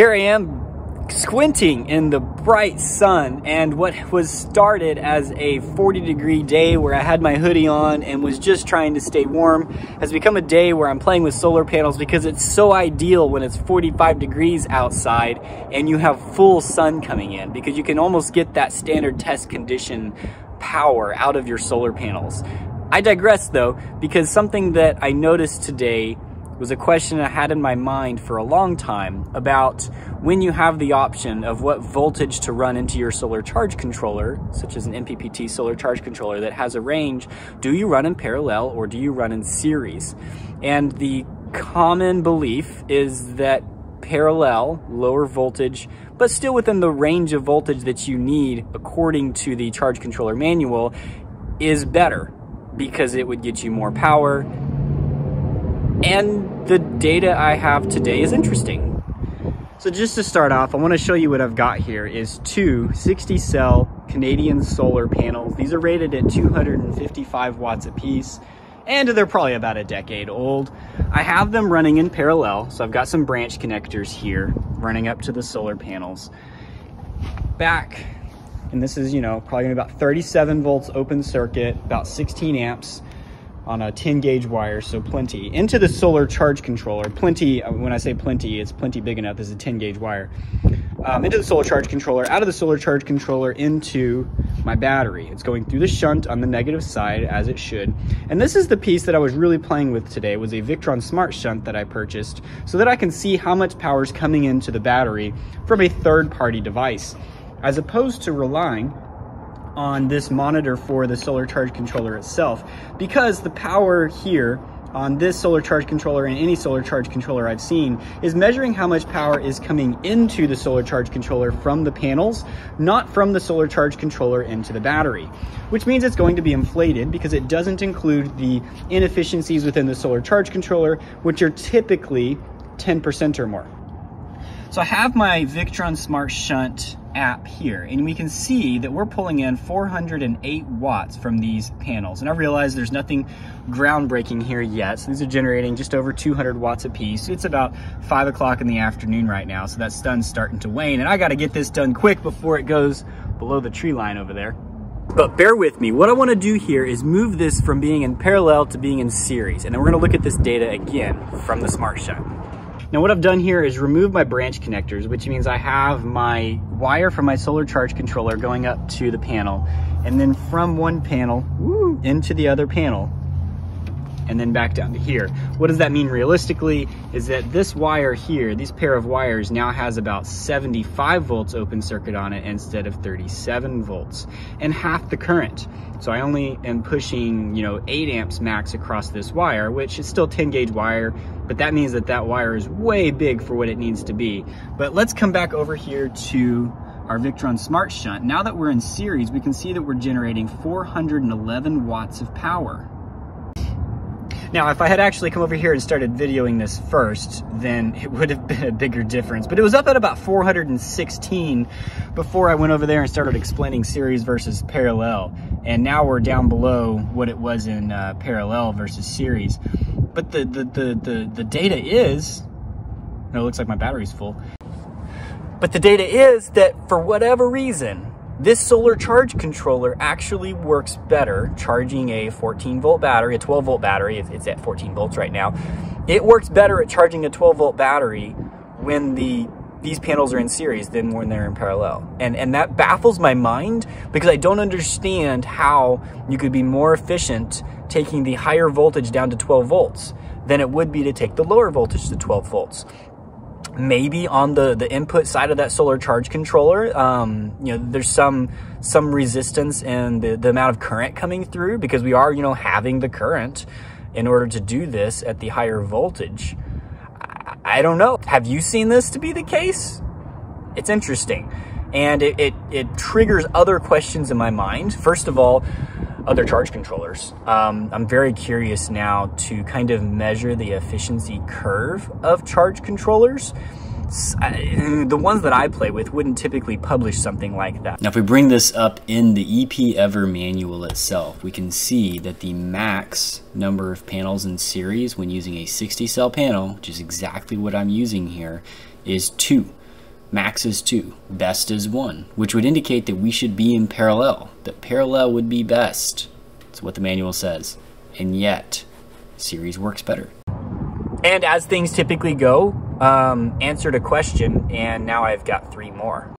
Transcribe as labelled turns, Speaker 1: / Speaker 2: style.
Speaker 1: Here I am squinting in the bright sun and what was started as a 40 degree day where I had my hoodie on and was just trying to stay warm has become a day where I'm playing with solar panels because it's so ideal when it's 45 degrees outside and you have full sun coming in because you can almost get that standard test condition power out of your solar panels. I digress though because something that I noticed today was a question I had in my mind for a long time about when you have the option of what voltage to run into your solar charge controller, such as an MPPT solar charge controller that has a range, do you run in parallel or do you run in series? And the common belief is that parallel, lower voltage, but still within the range of voltage that you need according to the charge controller manual is better because it would get you more power and the data I have today is interesting. So just to start off, I want to show you what I've got here is two 60 cell Canadian solar panels. These are rated at 255 watts apiece and they're probably about a decade old. I have them running in parallel. So I've got some branch connectors here running up to the solar panels. Back, and this is, you know, probably about 37 volts open circuit, about 16 amps on a 10 gauge wire, so plenty. Into the solar charge controller, plenty, uh, when I say plenty, it's plenty big enough, is a 10 gauge wire. Um, into the solar charge controller, out of the solar charge controller into my battery. It's going through the shunt on the negative side as it should. And this is the piece that I was really playing with today. Was a Victron Smart Shunt that I purchased so that I can see how much power is coming into the battery from a third party device, as opposed to relying on this monitor for the solar charge controller itself because the power here on this solar charge controller and any solar charge controller I've seen is measuring how much power is coming into the solar charge controller from the panels, not from the solar charge controller into the battery, which means it's going to be inflated because it doesn't include the inefficiencies within the solar charge controller, which are typically 10% or more. So I have my Victron Smart Shunt app here and we can see that we're pulling in 408 watts from these panels. And I realize there's nothing groundbreaking here yet. So these are generating just over 200 watts a piece. It's about five o'clock in the afternoon right now. So that sun's starting to wane and I got to get this done quick before it goes below the tree line over there. But bear with me, what I wanna do here is move this from being in parallel to being in series. And then we're gonna look at this data again from the Smart Shunt. Now what I've done here is remove my branch connectors, which means I have my wire from my solar charge controller going up to the panel, and then from one panel woo, into the other panel, and then back down to here. What does that mean realistically is that this wire here, this pair of wires now has about 75 volts open circuit on it instead of 37 volts and half the current. So I only am pushing, you know, 8 amps max across this wire, which is still 10 gauge wire, but that means that that wire is way big for what it needs to be. But let's come back over here to our Victron Smart Shunt. Now that we're in series, we can see that we're generating 411 watts of power. Now, if I had actually come over here and started videoing this first, then it would have been a bigger difference. But it was up at about 416 before I went over there and started explaining series versus parallel. And now we're down below what it was in uh, parallel versus series. But the, the, the, the, the data is, no, it looks like my battery's full. But the data is that for whatever reason, this solar charge controller actually works better charging a 14 volt battery, a 12 volt battery, it's at 14 volts right now. It works better at charging a 12 volt battery when the these panels are in series than when they're in parallel. And, and that baffles my mind because I don't understand how you could be more efficient taking the higher voltage down to 12 volts than it would be to take the lower voltage to 12 volts maybe on the the input side of that solar charge controller um, you know there's some some resistance in the, the amount of current coming through because we are you know having the current in order to do this at the higher voltage. I, I don't know. Have you seen this to be the case? It's interesting. And it, it, it triggers other questions in my mind. First of all other charge controllers. Um, I'm very curious now to kind of measure the efficiency curve of charge controllers. The ones that I play with wouldn't typically publish something like that.
Speaker 2: Now if we bring this up in the EPEVER manual itself, we can see that the max number of panels in series when using a 60 cell panel, which is exactly what I'm using here, is two. Max is 2, best is 1, which would indicate that we should be in parallel, that parallel would be best. That's what the manual says. And yet, series works better.
Speaker 1: And as things typically go, um, answered a question, and now I've got three more.